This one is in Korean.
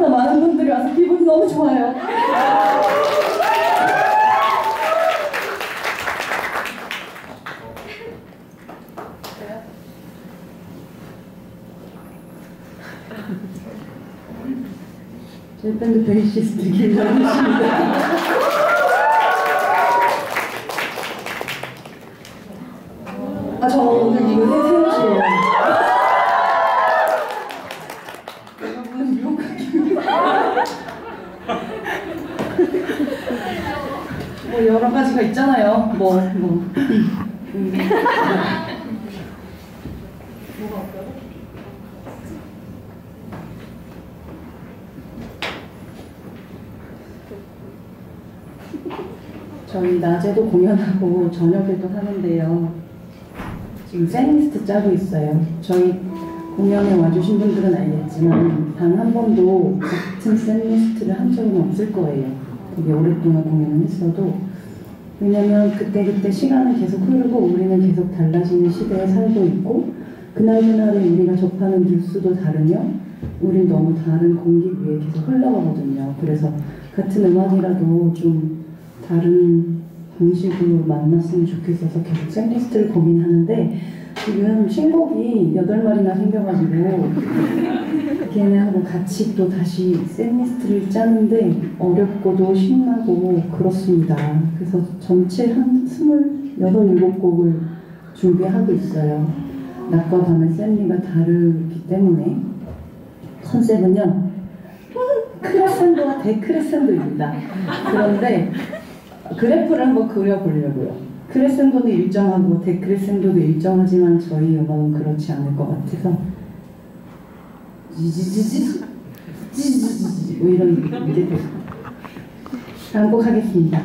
생각보다 많은 분들이 와서 기분이 너무 좋아요. 제 밴드 베이시스트 김정희입니다. 아, 저 오늘 이거 새새옷이에요. 여러분, 유혹하기. 뭐, 여러 가지가 있잖아요. 뭐, 뭐. 음. 저희 낮에도 공연하고 저녁에도 하는데요. 지금 샌리스트 짜고 있어요. 저희 공연에 와주신 분들은 알겠지만 단 한 번도 같은 샌리스트를 한 적은 없을 거예요. 되게 오랫동안 공연을 했어도 왜냐면 그때그때 시간은 계속 흐르고 우리는 계속 달라지는 시대에 살고 있고 그날그날에 우리가 접하는 뉴스도 다르며 우린 너무 다른 공기 위에 계속 흘러가거든요. 그래서 같은 음악이라도 좀 다른 방식으로 만났으면 좋겠어서 계속 샌리스트를 고민하는데 지금 신곡이 8마리나 생겨가지고 걔네하고 같이 또 다시 샌리스트를 짜는데 어렵고도 신나고 그렇습니다. 그래서 전체 한 28, 7곡을 준비하고 있어요. 낮과 밤의 샌리가 다르기 때문에 컨셉은요 크레센도와 데크레센도입니다. 그런데 그래프를 한번 그려보려고요. 크레센도는 일정하고 데크레센도도 일정하지만 저희 음악은 그렇지 않을 것 같아서 지지지지 지지지지 뭐 이런 이제 다음 곡 하겠습니다.